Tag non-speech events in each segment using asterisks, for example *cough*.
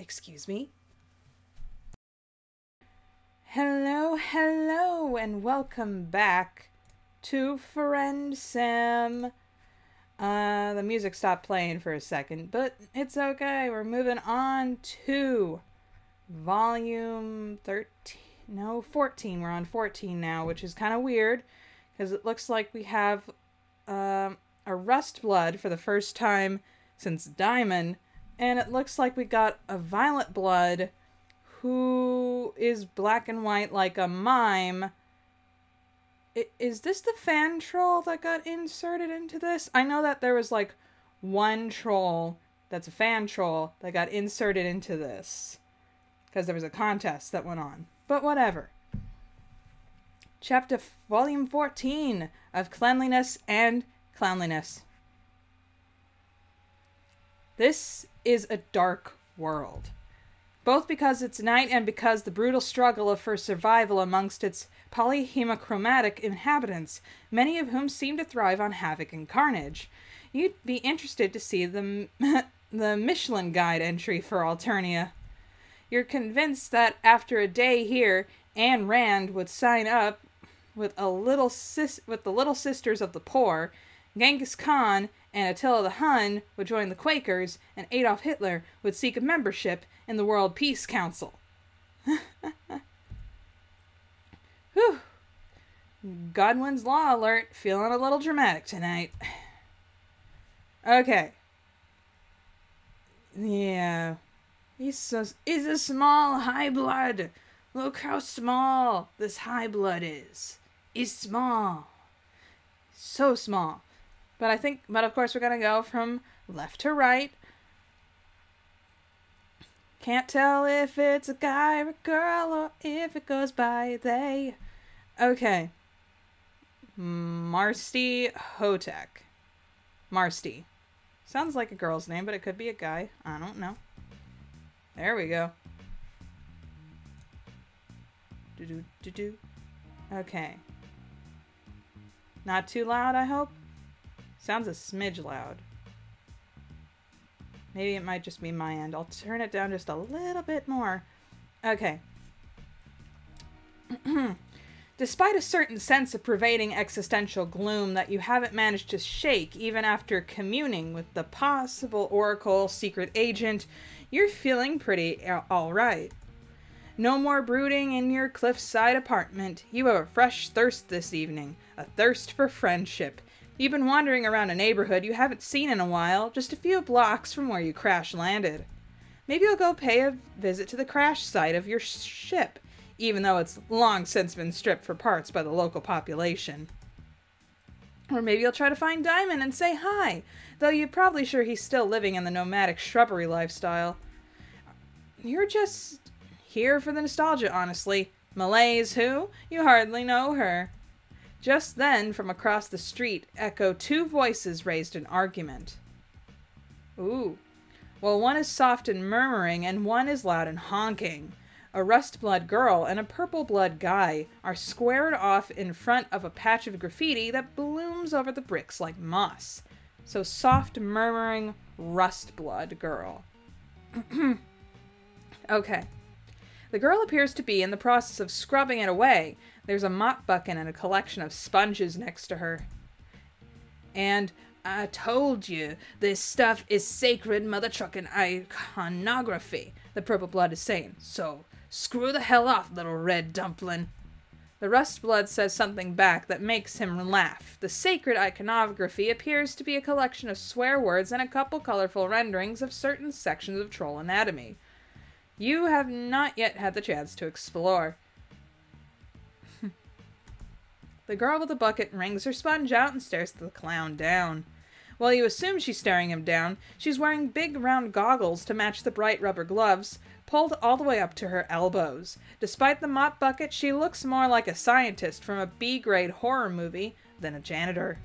Excuse me? Hello, hello, and welcome back to Friendsim. Uh, the music stopped playing for a second, but it's okay. We're moving on to volume 13. No, 14. We're on 14 now, which is kind of weird because it looks like we have um, a Rust Blood for the first time since Diamond, and it looks like we got a Violet Blood who is black and white like a mime. Is this the fan troll that got inserted into this? I know that there was like one troll that's a fan troll that got inserted into this because there was a contest that went on. But whatever. Chapter Volume 14 of Cleanliness and Clownliness. This is a dark world both because it's night and because the brutal struggle for survival amongst its polyhemochromatic inhabitants, many of whom seem to thrive on havoc and carnage. You'd be interested to see the, *laughs* the Michelin Guide entry for Alternia. You're convinced that after a day here, Ayn Rand would sign up with a little sis- with the Little Sisters of the Poor, Genghis Khan and Attila the Hun would join the Quakers, and Adolf Hitler would seek a membership in the World Peace Council. *laughs* Whew. Godwin's Law alert, feeling a little dramatic tonight. *sighs* Okay. Yeah. He's so he's a small high blood. Look how small this high blood is. He's small. So small. But I think but of course we're gonna go from left to right. Can't tell if it's a guy or a girl or if it goes by they. Okay. Marsti Houtek. Marsti. Sounds like a girl's name, but it could be a guy. I don't know. There we go. Do do do do. Okay. Not too loud, I hope. Sounds a smidge loud. Maybe it might just be my end. I'll turn it down just a little bit more. Okay. *clears throat* Despite a certain sense of pervading existential gloom that you haven't managed to shake even after communing with the possible Oracle secret agent, you're feeling pretty alright. No more brooding in your cliffside apartment. You have a fresh thirst this evening, a thirst for friendship. You've been wandering around a neighborhood you haven't seen in a while, just a few blocks from where you crash landed. Maybe you'll go pay a visit to the crash site of your ship, even though it's long since been stripped for parts by the local population. Or maybe you'll try to find Diamond and say hi, though you're probably sure he's still living in the nomadic shrubbery lifestyle. You're just here for the nostalgia, honestly. Malaise who? You hardly know her. Just then, from across the street, echo two voices raised an argument. Ooh. Well, one is soft and murmuring, and one is loud and honking. A rust blood girl and a purple blood guy are squared off in front of a patch of graffiti that blooms over the bricks like moss. So, soft, murmuring, rust blood girl. *clears throat* okay. The girl appears to be in the process of scrubbing it away. There's a mop bucket and a collection of sponges next to her. And I told you, this stuff is sacred mother trucking iconography, the purple blood is saying. So, screw the hell off, little red dumpling. The rust blood says something back that makes him laugh. The sacred iconography appears to be a collection of swear words and a couple colorful renderings of certain sections of troll anatomy you have not yet had the chance to explore. *laughs* the girl with the bucket wrings her sponge out and stares the clown down. While you assume she's staring him down, she's wearing big round goggles to match the bright rubber gloves, pulled all the way up to her elbows. Despite the mop bucket, she looks more like a scientist from a B grade horror movie than a janitor.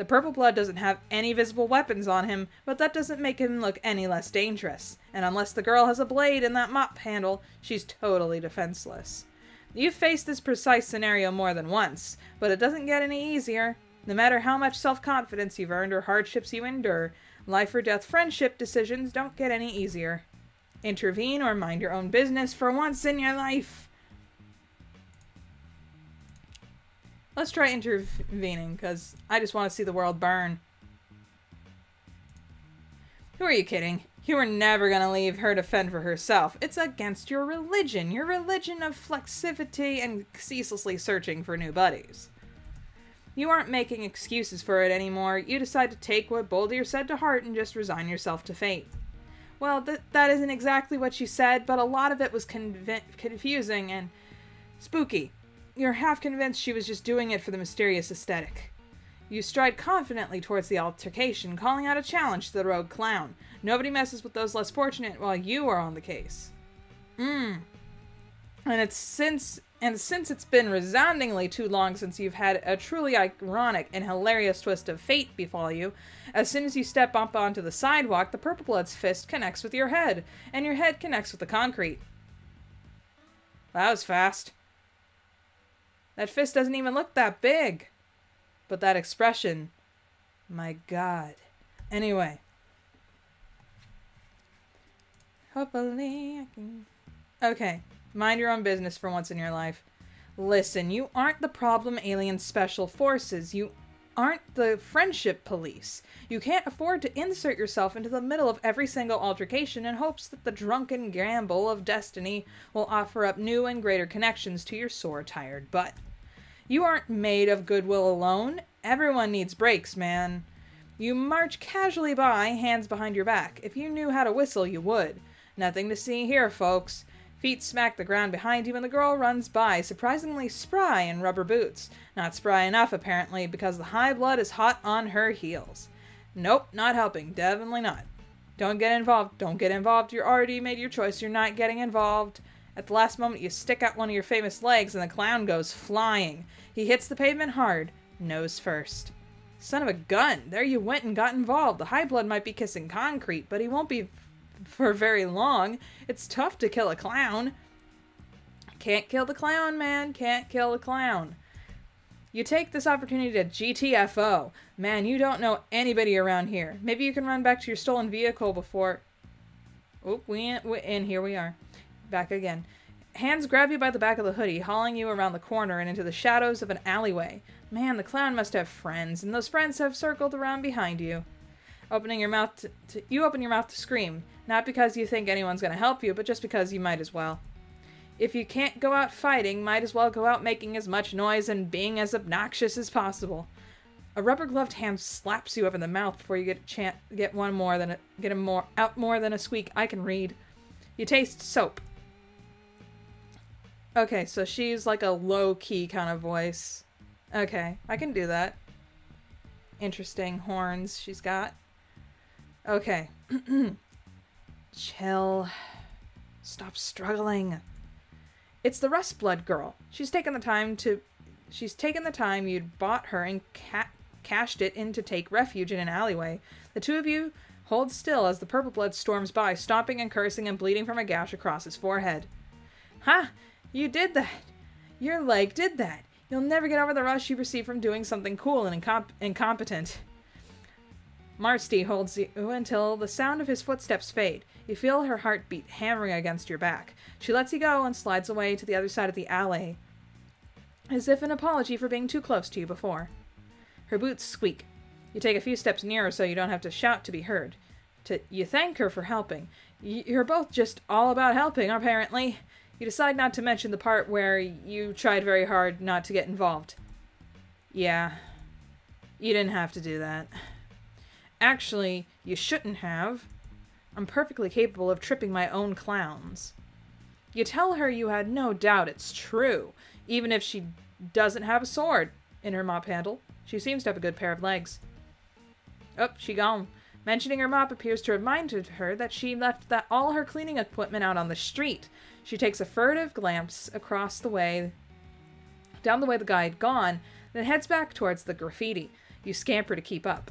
The purple blood doesn't have any visible weapons on him, but that doesn't make him look any less dangerous. And unless the girl has a blade in that mop handle, she's totally defenseless. You've faced this precise scenario more than once, but it doesn't get any easier. No matter how much self confidence you've earned or hardships you endure, life or death friendship decisions don't get any easier. intervene or mind your own business for once in your life. Let's try intervening, because I just want to see the world burn. Who are you kidding? You were never going to leave her to fend for herself. It's against your religion, your religion of flexivity and ceaselessly searching for new buddies. You aren't making excuses for it anymore. You decide to take what Boldir said to heart and just resign yourself to fate. Well, th- that isn't exactly what she said, but a lot of it was conv- confusing and spooky. You're half convinced she was just doing it for the mysterious aesthetic. You stride confidently towards the altercation, calling out a challenge to the rogue clown. Nobody messes with those less fortunate while you are on the case. Mmm. And it's since and since it's been resoundingly too long since you've had a truly ironic and hilarious twist of fate befall you, as soon as you step up onto the sidewalk, the Purple Blood's fist connects with your head, and your head connects with the concrete. That was fast. That fist doesn't even look that big. But that expression, my god. Anyway. Hopefully I can. Okay. Mind your own business for once in your life. Listen, you aren't the problem alien special forces. You aren't the friendship police. You can't afford to insert yourself into the middle of every single altercation in hopes that the drunken gamble of destiny will offer up new and greater connections to your sore, tired butt. You aren't made of goodwill alone. Everyone needs breaks, man. You march casually by, hands behind your back. If you knew how to whistle, you would. Nothing to see here, folks. Feet smack the ground behind you, and the girl runs by, surprisingly spry in rubber boots. Not spry enough, apparently, because the high blood is hot on her heels. Nope, not helping. Definitely not. Don't get involved. Don't get involved. You already made your choice. You're not getting involved. At the last moment, you stick out one of your famous legs, and the clown goes flying. He hits the pavement hard, nose first. Son of a gun! There you went and got involved. The high blood might be kissing concrete, but he won't be for very long. It's tough to kill a clown. Can't kill the clown, man. Can't kill the clown. You take this opportunity to GTFO. Man, you don't know anybody around here. Maybe you can run back to your stolen vehicle before. Oop, we, we and here we are. Back again. Hands grab you by the back of the hoodie, hauling you around the corner and into the shadows of an alleyway. Man, the clown must have friends, and those friends have circled around behind you. Opening your mouth to, to you open your mouth to scream. Not because you think anyone's going to help you, but just because you might as well. If you can't go out fighting, might as well go out making as much noise and being as obnoxious as possible. A rubber-gloved hand slaps you over the mouth before you get a chance get one more than a, get a more out more than a squeak I can read. You taste soap. Okay, so she's like a low-key kind of voice. Okay, I can do that. Interesting horns she's got. Okay. *clears throat* Chill. Stop struggling. It's the Rust Blood girl. She's taken the time to she's taken the time you'd bought her and ca- cashed it in to take refuge in an alleyway. The two of you hold still as the purple blood storms by, stomping and cursing and bleeding from a gash across his forehead. Ha! Huh, you did that. Your leg did that. You'll never get over the rush you receive from doing something cool and incomp- incompetent. Marsti holds you until the sound of his footsteps fade. You feel her heartbeat hammering against your back. She lets you go and slides away to the other side of the alley, as if an apology for being too close to you before. Her boots squeak. You take a few steps nearer so you don't have to shout to be heard. To, you thank her for helping. You're both just all about helping, apparently. You decide not to mention the part where you tried very hard not to get involved. Yeah, you didn't have to do that. Actually, you shouldn't have. I'm perfectly capable of tripping my own clowns. You tell her you had no doubt it's true, even if she doesn't have a sword in her mop handle. She seems to have a good pair of legs. Oh, she gone. Mentioning her mop appears to remind her that she left that all her cleaning equipment out on the street. She takes a furtive glance across the way, down the way the guy had gone, then heads back towards the graffiti. You scamper to keep up.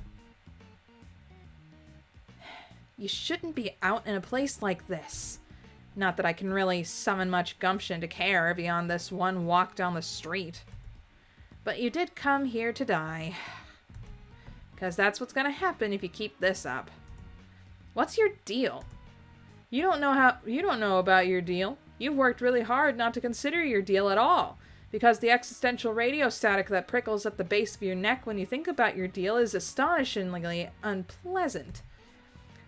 You shouldn't be out in a place like this. Not that I can really summon much gumption to care beyond this one walk down the street. But you did come here to die. Because that's what's going to happen if you keep this up. What's your deal? You don't know how you don't know about your deal. You've worked really hard not to consider your deal at all. Because the existential radio static that prickles at the base of your neck when you think about your deal is astonishingly unpleasant.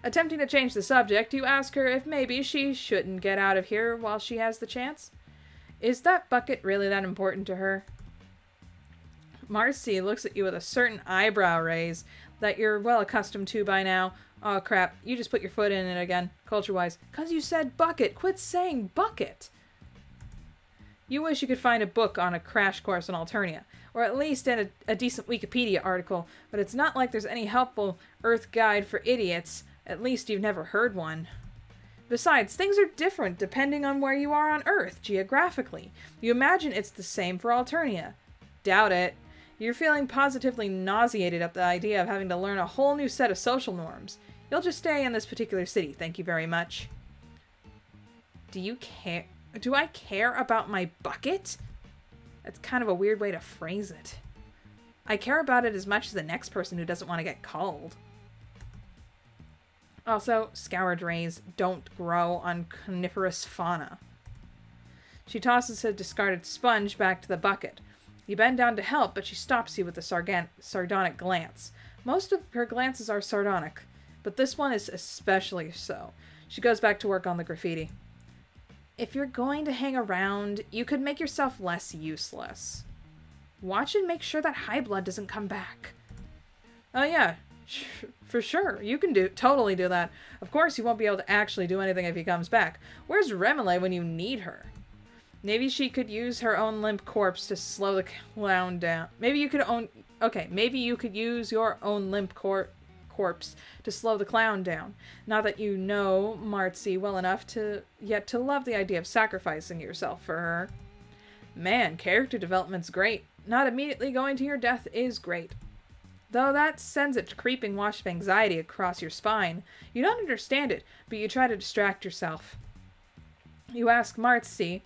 Attempting to change the subject, you ask her if maybe she shouldn't get out of here while she has the chance. Is that bucket really that important to her? Marcy looks at you with a certain eyebrow raise that you're well accustomed to by now. Oh crap, you just put your foot in it again, culture wise. Cause you said bucket. Quit saying bucket. You wish you could find a book on a crash course on Alternia, or at least in a, a decent Wikipedia article, but it's not like there's any helpful Earth guide for idiots. At least you've never heard one. Besides, things are different depending on where you are on Earth, geographically. You imagine it's the same for Alternia. Doubt it. You're feeling positively nauseated at the idea of having to learn a whole new set of social norms. You'll just stay in this particular city, thank you very much. Do you care? Do I care about my bucket? That's kind of a weird way to phrase it. I care about it as much as the next person who doesn't want to get called. Also, scoured rays don't grow on coniferous fauna. She tosses a discarded sponge back to the bucket. You bend down to help, but she stops you with a sardonic glance. Most of her glances are sardonic, but this one is especially so. She goes back to work on the graffiti. If you're going to hang around, you could make yourself less useless. Watch and make sure that high blood doesn't come back. Oh yeah, *laughs* for sure. You can do totally do that. Of course, you won't be able to actually do anything if he comes back. Where's Remele when you need her? Maybe she could use her own limp corpse to slow the clown down. Maybe you could own. Okay, maybe you could use your own limp cor corpse to slow the clown down. Not that you know Marcy well enough to yet to love the idea of sacrificing yourself for her. Man, character development's great. Not immediately going to your death is great. Though that sends a creeping wash of anxiety across your spine. You don't understand it, but you try to distract yourself. You ask Marcy,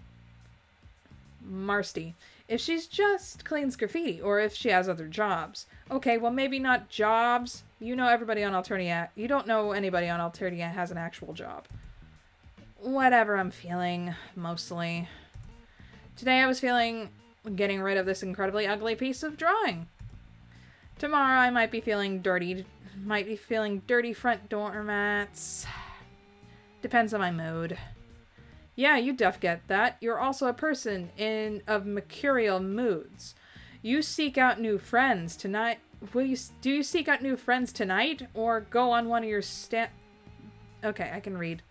Marsti, if she's just cleans graffiti or if she has other jobs. Okay, well maybe not jobs. You know everybody on Alternia. You don't know anybody on Alternia has an actual job. Whatever I'm feeling, mostly. Today I was feeling getting rid of this incredibly ugly piece of drawing. Tomorrow I might be feeling dirty, might be feeling dirty front door mats. Depends on my mood. Yeah, you def get that. You're also a person in of mercurial moods. You seek out new friends tonight. Will you do you seek out new friends tonight or go on one of your stand Okay, I can read.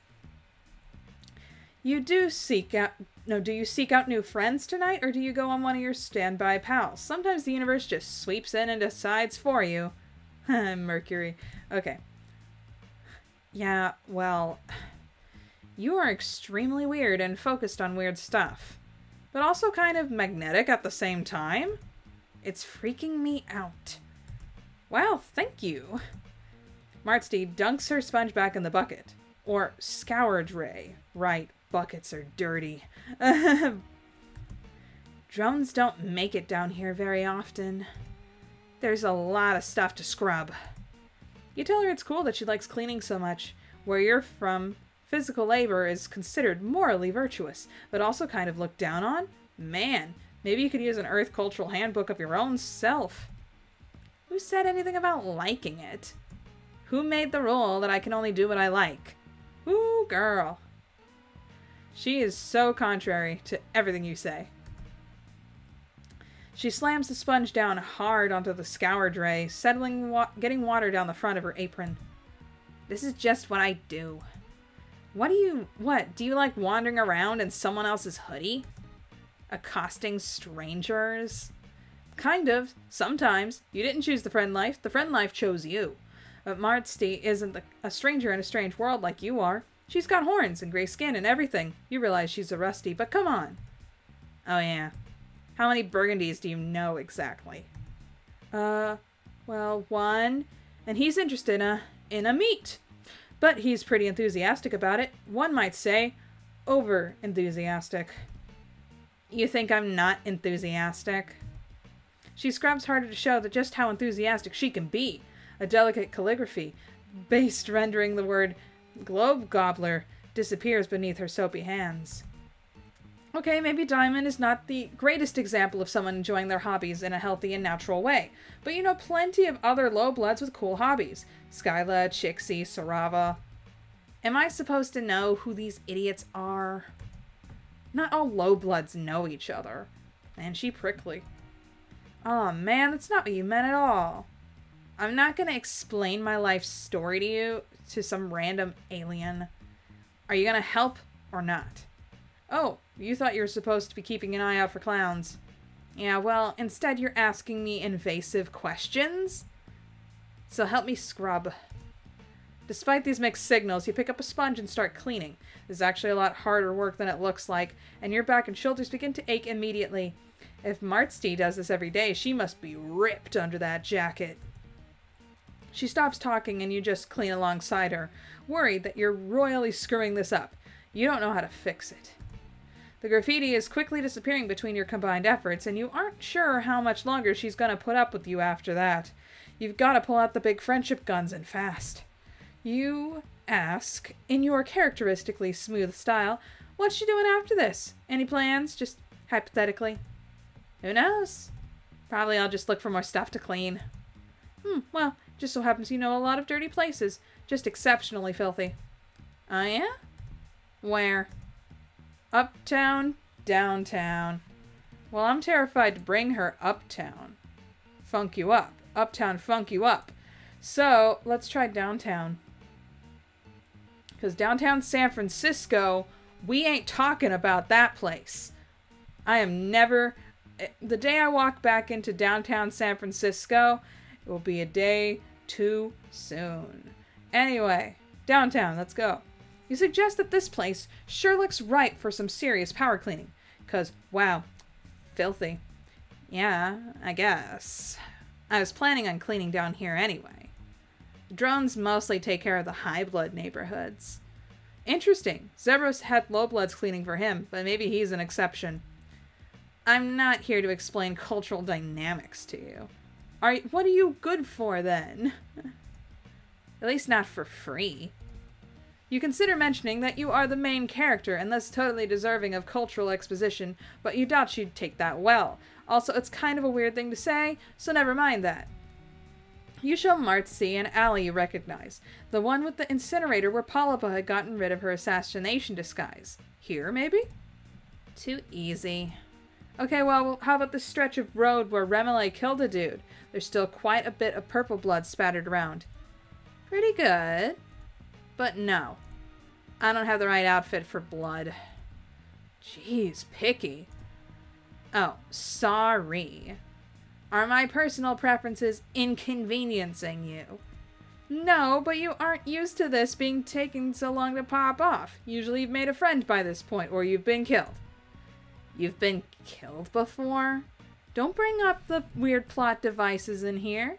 You do seek out no, do you seek out new friends tonight, or do you go on one of your standby pals? Sometimes the universe just sweeps in and decides for you. *laughs* Mercury. Okay. Yeah, well, you are extremely weird and focused on weird stuff, but also kind of magnetic at the same time. It's freaking me out. Wow, thank you. Martsty dunks her sponge back in the bucket. Or scoured ray. Right, buckets are dirty. *laughs* Drones don't make it down here very often. There's a lot of stuff to scrub. You tell her it's cool that she likes cleaning so much. Where you're from, physical labor is considered morally virtuous, but also kind of looked down on. Man, maybe you could use an Earth Cultural Handbook of your own self. Who said anything about liking it? Who made the rule that I can only do what I like? Ooh, girl. She is so contrary to everything you say. She slams the sponge down hard onto the scour tray, settling wa getting water down the front of her apron. This is just what I do. What do you what? Do you like wandering around in someone else's hoodie? Accosting strangers? Kind of. Sometimes. You didn't choose the friend life. The friend life chose you. But Martsty isn't a stranger in a strange world like you are. She's got horns and gray skin and everything. You realize she's a rusty, but come on. Oh yeah. How many burgundies do you know exactly? Uh, well, one. And he's interested in a, in a meat. But he's pretty enthusiastic about it. One might say, over enthusiastic. You think I'm not enthusiastic? She scrubs harder to show that just how enthusiastic she can be. A delicate calligraphy, based rendering the word globe gobbler disappears beneath her soapy hands. Okay, maybe Diamond is not the greatest example of someone enjoying their hobbies in a healthy and natural way, but you know plenty of other low bloods with cool hobbies. Skylla, Chixie, Sarava. Am I supposed to know who these idiots are? Not all low bloods know each other. And she prickly. Oh, man, that's not what you meant at all. I'm not gonna explain my life story to you to some random alien. Are you gonna help or not? Oh, you thought you were supposed to be keeping an eye out for clowns. Yeah, well, instead you're asking me invasive questions? So help me scrub. Despite these mixed signals, you pick up a sponge and start cleaning. This is actually a lot harder work than it looks like, and your back and shoulders begin to ache immediately. If Martsti does this every day, she must be ripped under that jacket. She stops talking and you just clean alongside her, worried that you're royally screwing this up. You don't know how to fix it. The graffiti is quickly disappearing between your combined efforts, and you aren't sure how much longer she's gonna put up with you after that. You've gotta pull out the big friendship guns and fast. You ask, in your characteristically smooth style, what's she doing after this? Any plans? Just hypothetically. Who knows? Probably I'll just look for more stuff to clean. Hmm, well, just so happens you know a lot of dirty places. Just exceptionally filthy. Oh yeah? Where? Uptown, downtown. Well, I'm terrified to bring her uptown. Funk you up. Uptown funk you up. So, let's try downtown. Because downtown San Francisco, we ain't talking about that place. I am never. Eh, the day I walk back into downtown San Francisco, it will be a day too soon. Anyway, downtown, let's go. You suggest that this place sure looks ripe for some serious power cleaning. Because, wow, filthy. Yeah, I guess. I was planning on cleaning down here anyway. Drones mostly take care of the high blood neighborhoods. Interesting. Zebruh's had low bloods cleaning for him, but maybe he's an exception. I'm not here to explain *laughs* cultural dynamics to you. Are what are you good for then? *laughs* At least not for free. You consider mentioning that you are the main character and thus totally deserving of cultural exposition, but you doubt she'd take that well. Also, it's kind of a weird thing to say, so never mind that. You show Martzi an alley you recognize, the one with the incinerator where Polypa had gotten rid of her assassination disguise. Here, maybe? Too easy. Okay, well, how about the stretch of road where Remele killed a dude? There's still quite a bit of purple blood spattered around. Pretty good. But no. I don't have the right outfit for blood. Jeez, picky. Oh, sorry. Are my personal preferences inconveniencing you? No, but you aren't used to this being taking so long to pop off. Usually you've made a friend by this point, or you've been killed. You've been killed before? Don't bring up the weird plot devices in here.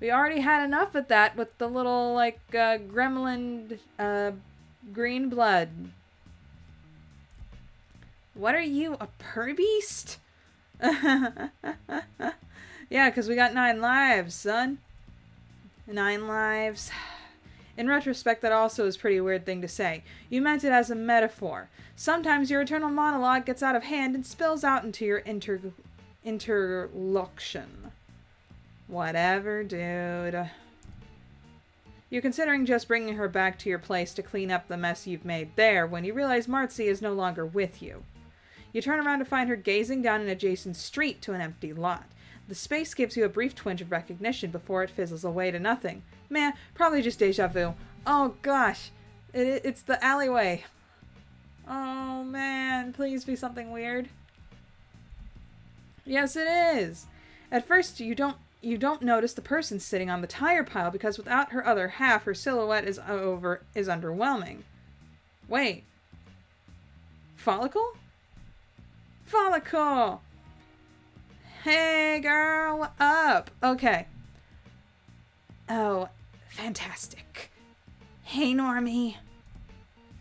We already had enough of that with the little, like, uh, gremlin, uh, green blood. What are you, a purrbeast? *laughs* yeah, because we got nine lives, son. Nine lives. In retrospect, that also is pretty weird thing to say. You meant it as a metaphor. Sometimes your eternal monologue gets out of hand and spills out into your inter interlocution. Whatever, dude. You're considering just bringing her back to your place to clean up the mess you've made there when you realize Martzi is no longer with you. You turn around to find her gazing down an adjacent street to an empty lot. The space gives you a brief twinge of recognition before it fizzles away to nothing. Meh, probably just deja vu. Oh gosh, it, it's the alleyway. Oh man, please be something weird. Yes, it is. At first, you don't you don't notice the person sitting on the tire pile because without her other half, her silhouette is over is underwhelming. Wait. Folykl? Folykl! Hey, girl, up? Okay. Oh, fantastic. Hey, Normie.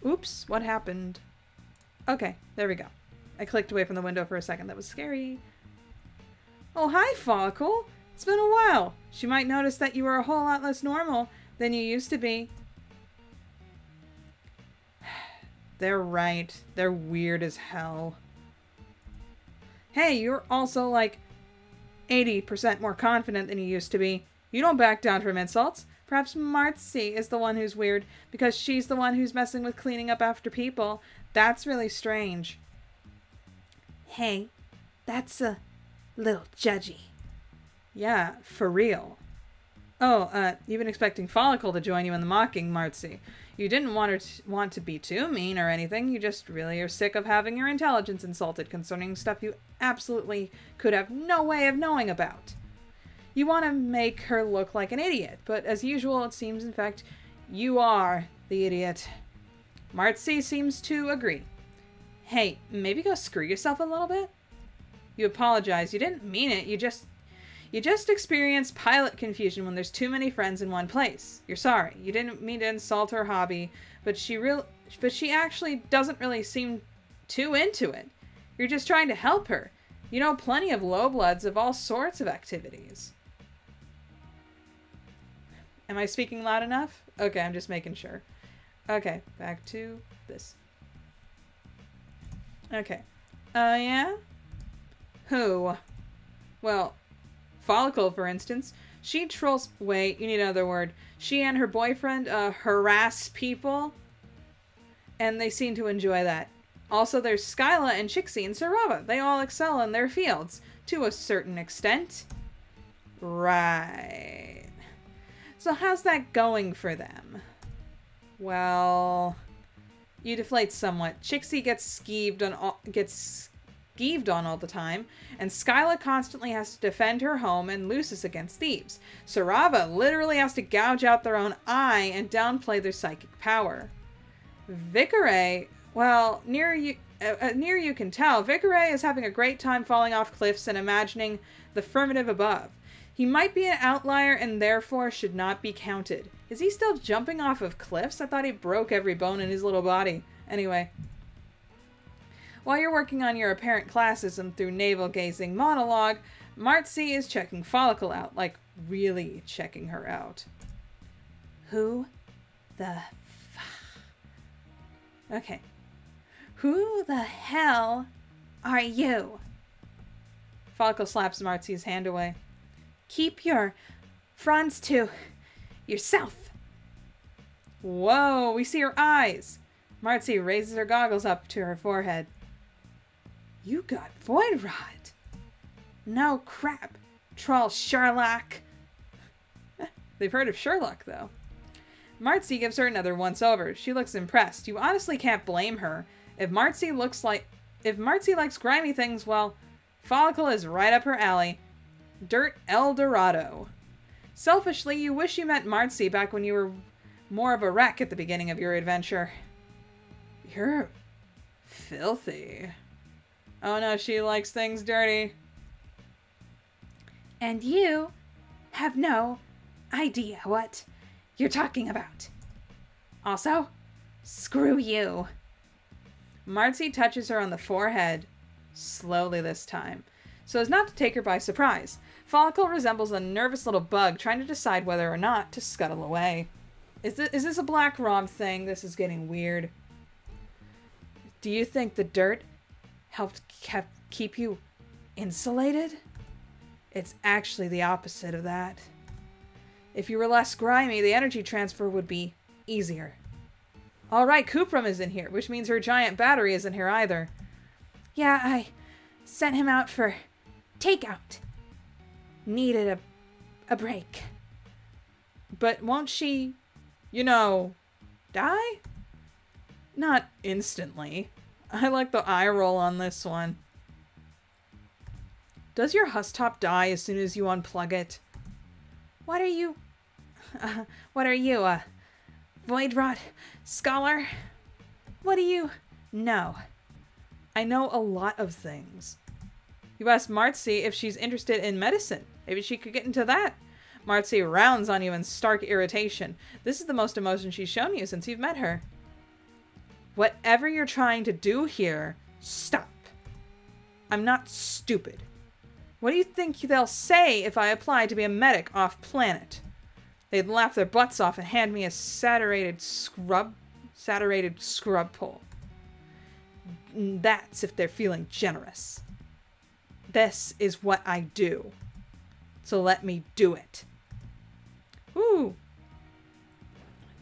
Oops, what happened? Okay, there we go. I clicked away from the window for a second. That was scary. Oh, hi, Folykl. It's been a while. She might notice that you are a whole lot less normal than you used to be. *sighs* They're right. They're weird as hell. Hey, you're also like 80% more confident than you used to be. You don't back down from insults. Perhaps Marcy is the one who's weird because she's the one who's messing with cleaning up after people. That's really strange. Hey, that's a little judgy. Yeah, for real. Oh, uh, you've been expecting Folykl to join you in the mocking, Marcy. You didn't want her to, want to be too mean or anything. You just really are sick of having your intelligence insulted concerning stuff you absolutely could have no way of knowing about. You want to make her look like an idiot, but as usual, it seems, in fact, you are the idiot. Marcy seems to agree. Hey, maybe go screw yourself a little bit? You apologize. You didn't mean it. You just you just experienced pilot confusion when there's too many friends in one place. You're sorry. You didn't mean to insult her hobby, but she real but she actually doesn't really seem too into it. You're just trying to help her. You know plenty of low bloods of all sorts of activities. Am I speaking loud enough? Okay, I'm just making sure. Okay, back to this. Okay. Uh, yeah? Who? Well, Folykl, for instance, she trolls. Wait, you need another word. She and her boyfriend uh, harass people, and they seem to enjoy that. Also, there's Skylla and Chixie and Sarava. They all excel in their fields to a certain extent. Right. So, how's that going for them? Well, you deflate somewhat. Chixie gets skeeved on all, gets skeeved on all the time, and Skylla constantly has to defend her home and lusus against thieves. Sarava literally has to gouge out their own eye and downplay their psychic power. Vikare, well, near you, uh, uh, near you can tell, Vikare is having a great time falling off cliffs and imagining the firmative above. He might be an outlier and therefore should not be counted. Is he still jumping off of cliffs? I thought he broke every bone in his little body. Anyway, while you're working on your apparent classism through navel gazing monologue, Marcy is checking Folykl out, like really checking her out. Who the f- Okay. Who the hell are you? Folykl slaps Marcy's hand away. Keep your fronts to yourself. Whoa, we see her eyes. Marcy raises her goggles up to her forehead. You got Void Rot. No crap, Troll Sherlock. *laughs* They've heard of Sherlock, though. Marcy gives her another once over. She looks impressed. You honestly can't blame her. If Marcy looks like. If Marcy likes grimy things, well, Folykl is right up her alley. Dirt El Dorado. Selfishly, you wish you met Marcy back when you were more of a wreck at the beginning of your adventure. You're filthy. Oh no, she likes things dirty. And you have no idea what you're talking about. Also, screw you. Marcy touches her on the forehead, slowly this time, so as not to take her by surprise. Folykl resembles a nervous little bug trying to decide whether or not to scuttle away. Is this, is this a black rom thing? This is getting weird. Do you think the dirt helped kept, keep you insulated? It's actually the opposite of that. If you were less grimy, the energy transfer would be easier. Alright, Kuprum is in here, which means her giant battery isn't here either. Yeah, I sent him out for takeout. Needed a, a break. But won't she, you know, die? Not instantly. I like the eye roll on this one. Does your husktop die as soon as you unplug it? What are you... Uh, *laughs* what are you, a void rot scholar? What do you know? I know a lot of things. You asked Marcy if she's interested in medicine. Maybe she could get into that. Marcy rounds on you in stark irritation. This is the most emotion she's shown you since you've met her. Whatever you're trying to do here, stop. I'm not stupid. What do you think they'll say if I apply to be a medic off planet? They'd laugh their butts off and hand me a saturated scrub saturated scrub pole. That's if they're feeling generous. This is what I do. So let me do it. Ooh.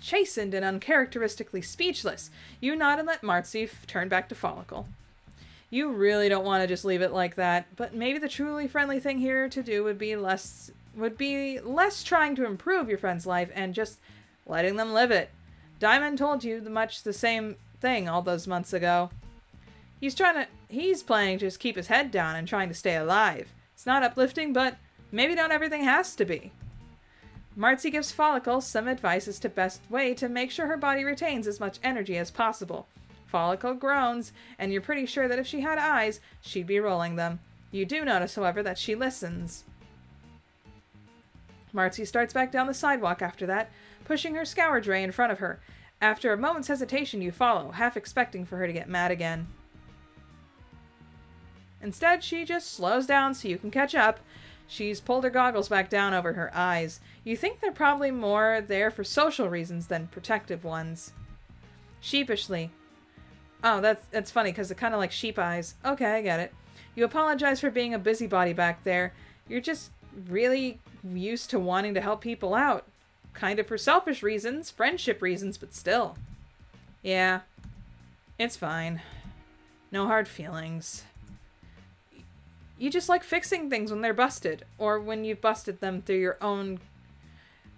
Chastened and uncharacteristically speechless, you nod and let Marcy turn back to Folykl. You really don't want to just leave it like that, but maybe the truly friendly thing here to do would be less would be less trying to improve your friend's life and just letting them live it. Diamond told you the much the same thing all those months ago. He's trying to he's planning to just keep his head down and trying to stay alive. It's not uplifting, but maybe not everything has to be. Marcy gives Folykl some advice as to best way to make sure her body retains as much energy as possible. Folykl groans, and you're pretty sure that if she had eyes, she'd be rolling them. You do notice, however, that she listens. Marcy starts back down the sidewalk after that, pushing her scour dray in front of her. After a moment's hesitation, you follow, half expecting for her to get mad again. Instead, she just slows down so you can catch up. She's pulled her goggles back down over her eyes. You think they're probably more there for social reasons than protective ones. Sheepishly. Oh, that's that's funny because they're kind of like sheep eyes. Okay, I get it. You apologize for being a busybody back there. You're just really used to wanting to help people out. Kind of for selfish reasons, friendship reasons, but still. Yeah. It's fine. No hard feelings. You just like fixing things when they're busted, or when you've busted them through your own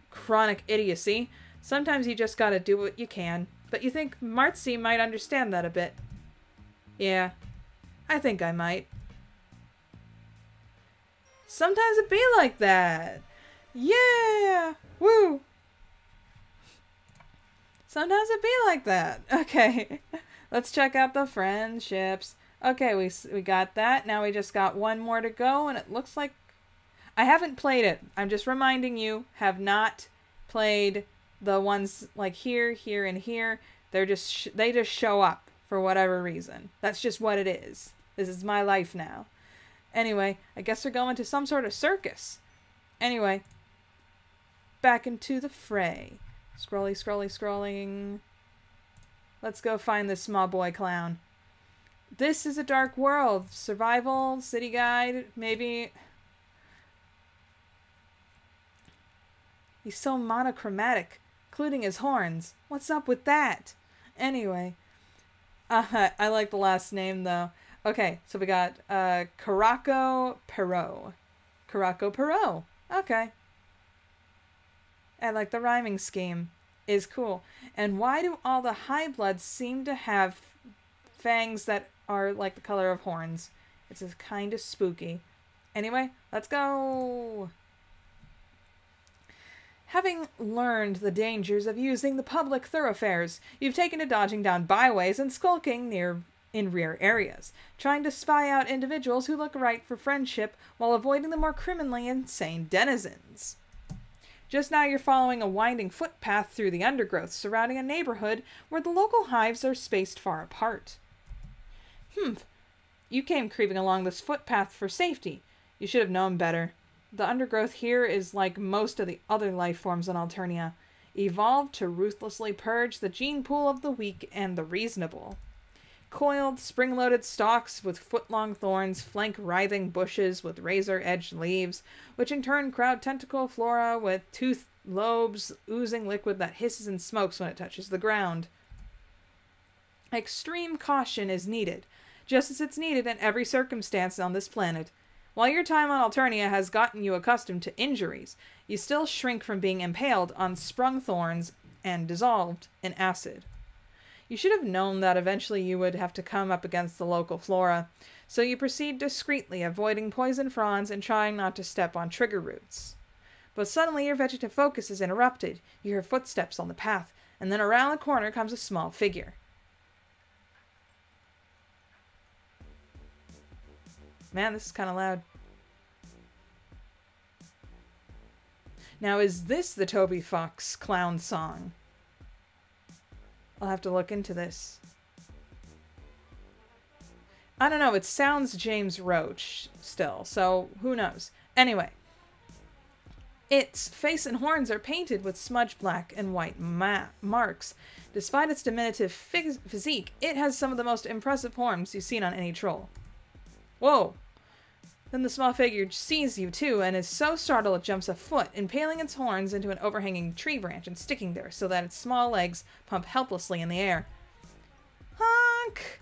chronic idiocy. Sometimes you just gotta do what you can, but you think Marcy might understand that a bit. Yeah, I think I might. Sometimes it be like that. Yeah! Woo! Sometimes it be like that. *laughs* Okay. *laughs* Let's check out the friendships. Okay, we we got that. Now we just got one more to go and it looks like I haven't played it. I'm just reminding you, have not played the ones like here, here and here. They're just they just show up for whatever reason. That's just what it is. This is my life now. Anyway, I guess they're going to some sort of circus. Anyway, back into the fray. Scrolly, scrolly, scrolling. Let's go find this small boy clown. This is a dark world. Survival, city guide, maybe. He's so monochromatic, including his horns. What's up with that? Anyway, uh, *laughs* I like the last name though. Okay, so we got uh, Karako Pierot. Karako Pierot. Okay. I like the rhyming scheme. Is cool. And why do all the high bloods seem to have fangs that are like the color of horns? It's kind of spooky. Anyway, let's go. Having learned the dangers of using the public thoroughfares, you've taken to dodging down byways and skulking near in rear areas, trying to spy out individuals who look right for friendship while avoiding the more criminally insane denizens. Just now you're following a winding footpath through the undergrowth surrounding a neighborhood where the local hives are spaced far apart. Humph. You came creeping along this footpath for safety. You should have known better. The undergrowth here is like most of the other life forms on Alternia, evolved to ruthlessly purge the gene pool of the weak and the reasonable. Coiled, spring loaded stalks with foot long thorns flank writhing bushes with razor edged leaves, which in turn crowd tentacle flora with toothed lobes oozing liquid that hisses and smokes when it touches the ground. Extreme caution is needed, just as it's needed in every circumstance on this planet. While your time on Alternia has gotten you accustomed to injuries, you still shrink from being impaled on sprung thorns and dissolved in acid. You should have known that eventually you would have to come up against the local flora, so you proceed discreetly, avoiding poison fronds and trying not to step on trigger roots. But suddenly your vegetative focus is interrupted. You hear footsteps on the path, and then around the corner comes a small figure. Man, this is kind of loud. Now, is this the Toby Fox clown song? I'll have to look into this. I don't know. It sounds James Roach still, so who knows? Anyway, Its face and horns are painted with smudge black and white ma- marks. Despite its diminutive phys- physique, it has some of the most impressive horns you've seen on any troll. Whoa! Then the small figure sees you too and is so startled it jumps a foot, impaling its horns into an overhanging tree branch and sticking there so that its small legs pump helplessly in the air. Honk!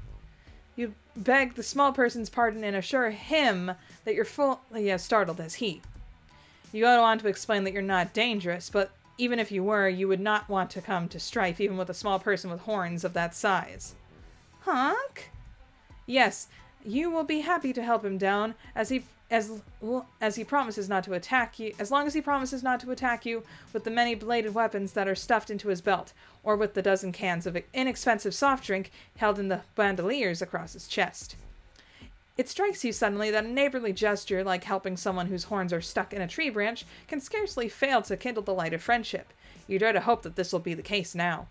You beg the small person's pardon and assure him that you're fully as startled as he. You go on to explain that you're not dangerous, but even if you were, you would not want to come to strife even with a small person with horns of that size. Honk? Yes, you will be happy to help him down, as he as as he promises not to attack you, as long as he promises not to attack you with the many bladed weapons that are stuffed into his belt, or with the dozen cans of inexpensive soft drink held in the bandoliers across his chest. It strikes you suddenly that a neighborly gesture, like helping someone whose horns are stuck in a tree branch, can scarcely fail to kindle the light of friendship. You dare to hope that this will be the case now.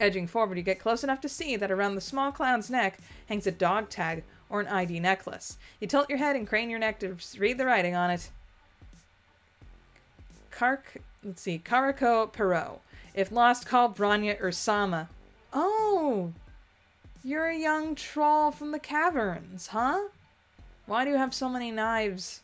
Edging forward, you get close enough to see that around the small clown's neck hangs a dog tag or an ID necklace. You tilt your head and crane your neck to read the writing on it. Kark, let's see, Karako Pierot. If lost, call Bronya or Sama. Oh, you're a young troll from the caverns, huh? Why do you have so many knives?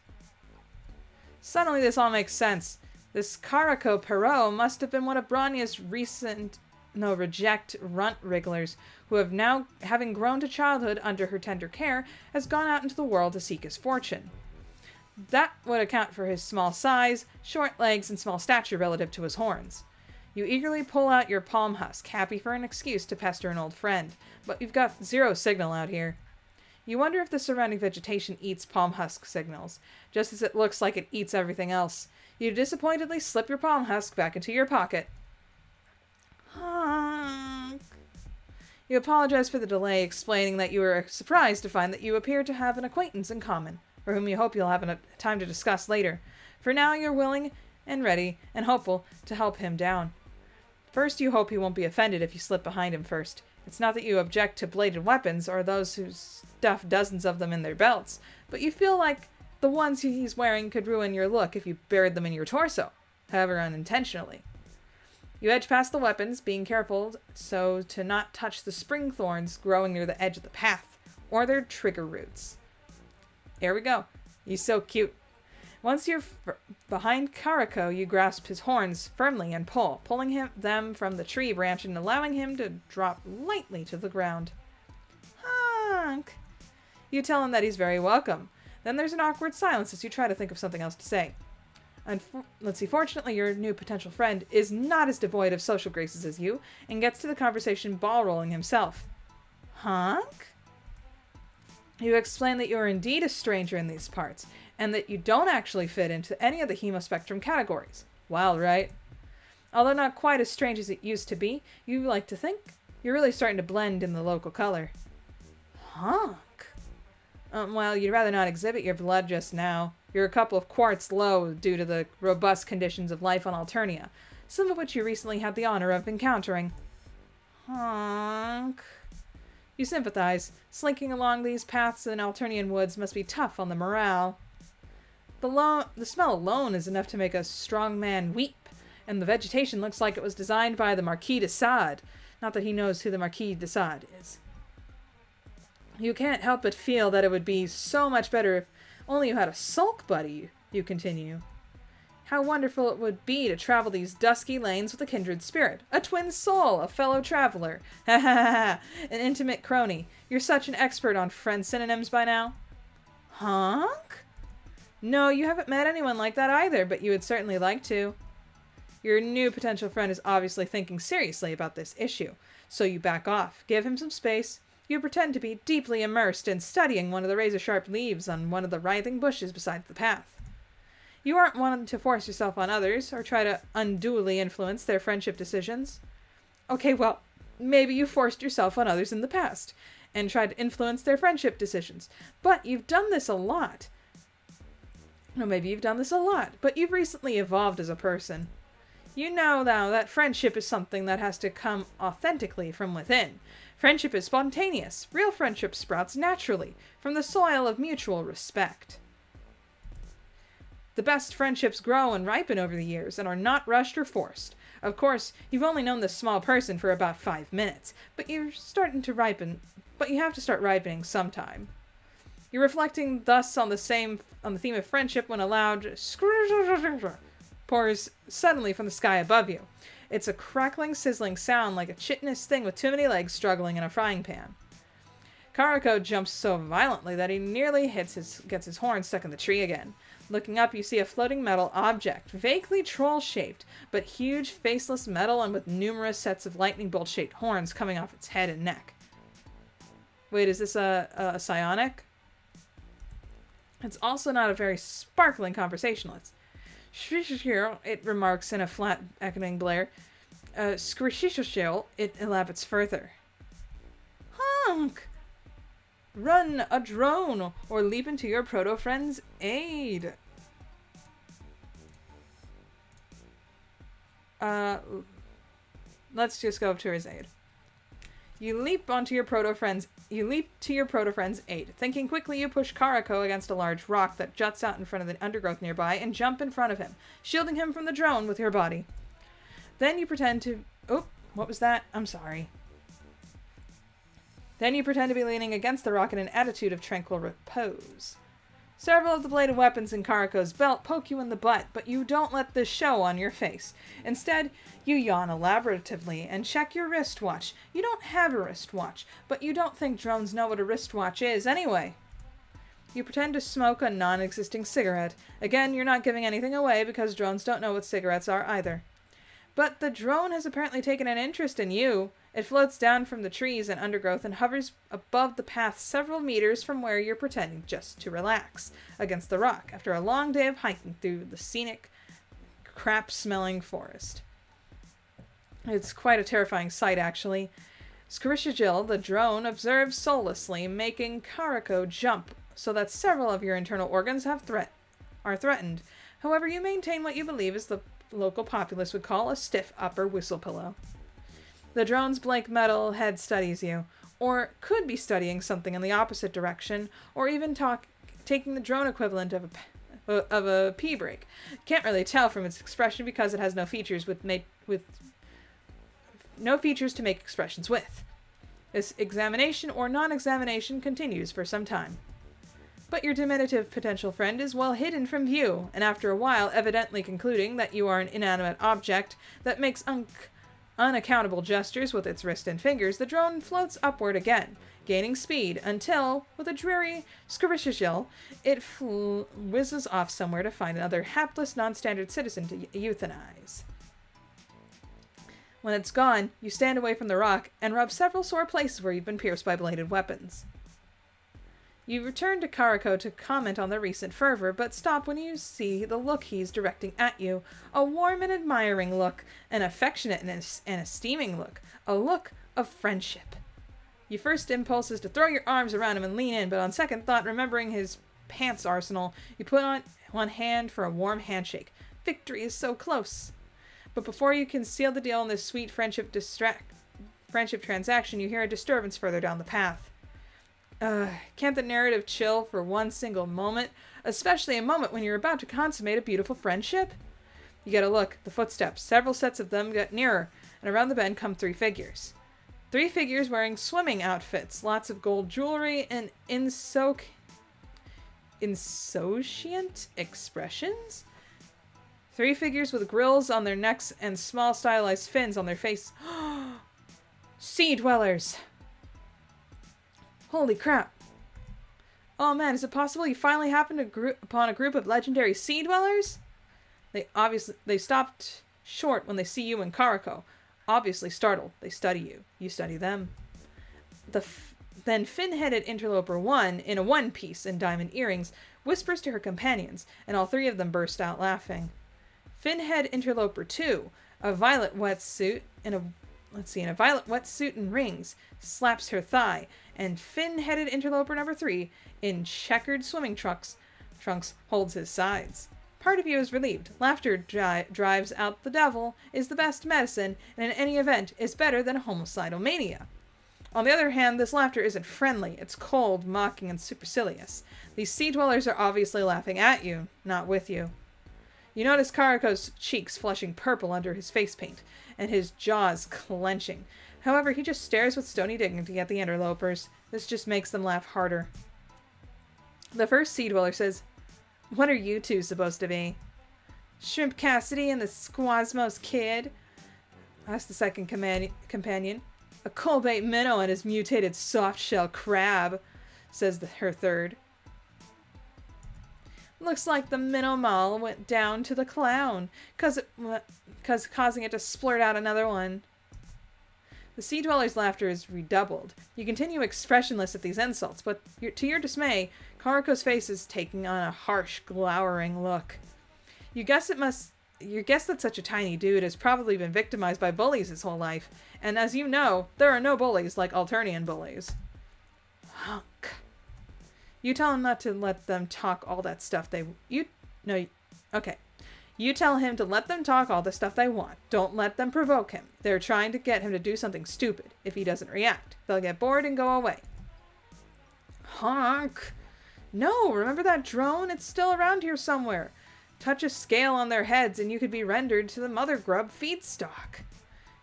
Suddenly this all makes sense. This Karako Pierot must have been one of Bronya's recent no reject runt wrigglers who have now having grown to childhood under her tender care has gone out into the world to seek his fortune. That would account for his small size short legs and small stature relative to his horns. You eagerly pull out your palmhusk happy for an excuse to pester an old friend but you've got zero signal out here. You wonder if the surrounding vegetation eats palmhusk signals just as it looks like it eats everything else. You disappointedly slip your palmhusk back into your pocket Honk. You apologize for the delay, explaining that you were surprised to find that you appear to have an acquaintance in common, for whom you hope you'll have a time to discuss later. For now, you're willing and ready and hopeful to help him down. First, you hope he won't be offended if you slip behind him first. It's not that you object to bladed weapons or those who stuff dozens of them in their belts, but you feel like the ones he's wearing could ruin your look if you buried them in your torso, however unintentionally. You edge past the weapons, being careful so to not touch the spring thorns growing near the edge of the path, or their trigger roots. Here we go. He's so cute. Once you're behind Karako, you grasp his horns firmly and pull, pulling him them from the tree branch and allowing him to drop lightly to the ground. Honk! You tell him that he's very welcome. Then there's an awkward silence as you try to think of something else to say. And let's see, fortunately, your new potential friend is not as devoid of social graces as you and gets to the conversation ball rolling himself. Honk? You explain that you are indeed a stranger in these parts and that you don't actually fit into any of the hemospectrum categories. Wild, right? Although not quite as strange as it used to be, you like to think you're really starting to blend in the local color. Honk? Um, well, you'd rather not exhibit your blood just now. You're a couple of quarts low due to the robust conditions of life on Alternia, some of which you recently had the honor of encountering. Honk. You sympathize. Slinking along these paths in Alternian woods must be tough on the morale. The, lo- the smell alone is enough to make a strong man weep, and the vegetation looks like it was designed by the Marquis de Sade. Not that he knows who the Marquis de Sade is. You can't help but feel that it would be so much better if only you had a sulk buddy, you continue. How wonderful it would be to travel these dusky lanes with a kindred spirit, a twin soul, a fellow traveler. *laughs* Ha ha ha! An intimate crony. You're such an expert on friend synonyms by now. Honk? No, you haven't met anyone like that either, but you would certainly like to. Your new potential friend is obviously thinking seriously about this issue, so you back off, give him some space, you pretend to be deeply immersed in studying one of the razor sharp leaves on one of the writhing bushes beside the path. You aren't one to force yourself on others or try to unduly influence their friendship decisions. Okay, well, maybe you forced yourself on others in the past and tried to influence their friendship decisions, but you've done this a lot. No, maybe you've done this a lot, but you've recently evolved as a person. You know now that friendship is something that has to come authentically from within, Friendship is spontaneous. Real friendship sprouts naturally from the soil of mutual respect. The best friendships grow and ripen over the years and are not rushed or forced. Of course, you've only known this small person for about five minutes, but you're starting to ripen. But you have to start ripening sometime. You're reflecting thus on the same on the theme of friendship when a loud *laughs* pours suddenly from the sky above you. It's a crackling, sizzling sound like a chitinous thing with too many legs struggling in a frying pan. Karako jumps so violently that he nearly hits his gets his horn stuck in the tree again. Looking up, you see a floating metal object, vaguely troll shaped, but huge, faceless metal and with numerous sets of lightning bolt shaped horns coming off its head and neck. Wait, is this a, a psionic? It's also not a very sparkling conversationalist. It remarks in a flat, echoing blare. Uh, it elaborates further. Honk! Run a drone or leap into your proto friend's aid. Uh, let's just go up to his aid. You leap onto your proto friend's you leap to your proto friend's aid. Thinking quickly, you push Karako against a large rock that juts out in front of the undergrowth nearby and jump in front of him, shielding him from the drone with your body. Then you pretend to Oh, what was that? I'm sorry. Then you pretend to be leaning against the rock in an attitude of tranquil repose. Several of the bladed weapons in Karako's belt poke you in the butt, but you don't let this show on your face. Instead, you yawn elaboratively and check your wristwatch. You don't have a wristwatch, but you don't think drones know what a wristwatch is anyway. You pretend to smoke a non existing cigarette. Again, you're not giving anything away because drones don't know what cigarettes are either. But the drone has apparently taken an interest in you. It floats down from the trees and undergrowth and hovers above the path several meters from where you're pretending just to relax against the rock after a long day of hiking through the scenic, crap smelling forest. It's quite a terrifying sight, actually. Skrishajil, the drone, observes soullessly, making Karako jump so that several of your internal organs have threat are threatened. However, you maintain what you believe is the local populace would call a stiff upper whistle pillow. The drone's blank metal head studies you, or could be studying something in the opposite direction, or even talk, taking the drone equivalent of a of a pee break. Can't really tell from its expression because it has no features with make with no features to make expressions with. This examination or non-examination continues for some time. But your diminutive potential friend is well hidden from view, and after a while, evidently concluding that you are an inanimate object that makes un unaccountable gestures with its wrist and fingers, the drone floats upward again, gaining speed until, with a dreary skirishishil, it fl- whizzes off somewhere to find another hapless, non standard citizen to euthanize. When it's gone, you stand away from the rock and rub several sore places where you've been pierced by bladed weapons. You return to Karako to comment on the recent fervor, but stop when you see the look he's directing at you. A warm and admiring look, an affectionate and, an esteeming look, a look of friendship. Your first impulse is to throw your arms around him and lean in, but on second thought, remembering his pants arsenal, you put on one hand for a warm handshake. Victory is so close. But before you can seal the deal in this sweet friendship distract friendship transaction, you hear a disturbance further down the path. Uh, can't the narrative chill for one single moment, especially a moment when you're about to consummate a beautiful friendship? You get a look, the footsteps, several sets of them get nearer, and around the bend come three figures. Three figures wearing swimming outfits, lots of gold jewelry, and insoc insouciant expressions? Three figures with grills on their necks and small stylized fins on their face. *gasps* sea dwellers! Holy crap. Oh man, is it possible you finally happened to group upon a group of legendary sea dwellers? They obviously they stopped short when they see you and Karako. Obviously startled, they study you. You study them. The then fin-headed interloper one, in a one piece and diamond earrings, whispers to her companions, and all three of them burst out laughing. Finhead interloper two, a violet wetsuit in a let's see, in a violet wetsuit and rings, slaps her thigh, and fin-headed interloper number three, in checkered swimming trunks, trunks holds his sides. Part of you is relieved. Laughter dri- drives out the devil, is the best medicine, and in any event is better than homicidal mania. On the other hand, this laughter isn't friendly. It's cold, mocking, and supercilious. These sea dwellers are obviously laughing at you, not with you. You notice Karako's cheeks flushing purple under his face paint, and his jaws clenching. However, he just stares with stony dignity at the interlopers. This just makes them laugh harder. The first Sea Dweller says, What are you two supposed to be? Shrimp Cassidy and the Squasmos Kid? Asked the second companion. A coalbait minnow and his mutated softshell crab, says the, her third. Looks like the minnow mall went down to the clown, cause it, cause causing it to splurt out another one. The sea dweller's laughter is redoubled. You continue expressionless at these insults, but to your dismay, Karako's face is taking on a harsh, glowering look. You guess it must. You guess that such a tiny dude has probably been victimized by bullies his whole life, and as you know, there are no bullies like Alternian bullies. Hunk. You tell him not to let them talk all that stuff they. You. No. Okay. You tell him to let them talk all the stuff they want. Don't let them provoke him. They're trying to get him to do something stupid. If he doesn't react, they'll get bored and go away. Honk. No, remember that drone? It's still around here somewhere. Touch a scale on their heads and you could be rendered to the mother grub feedstock.